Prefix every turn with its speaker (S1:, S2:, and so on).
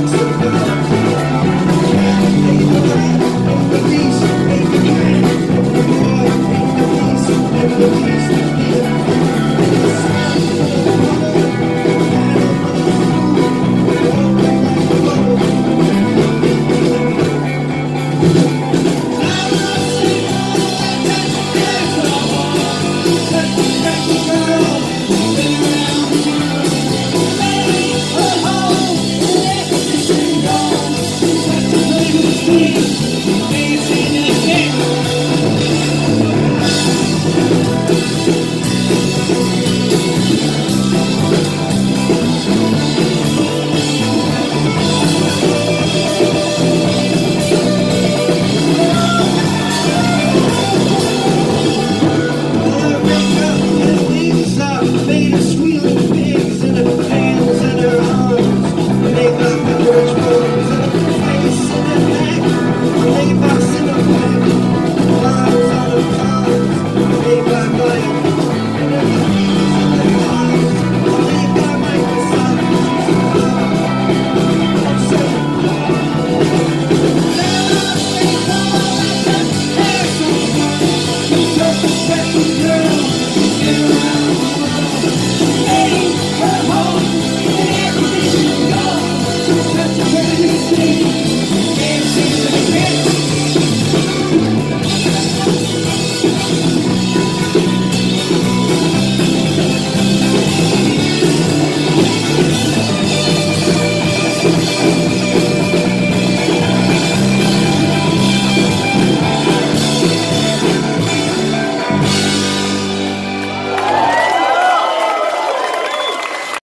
S1: to the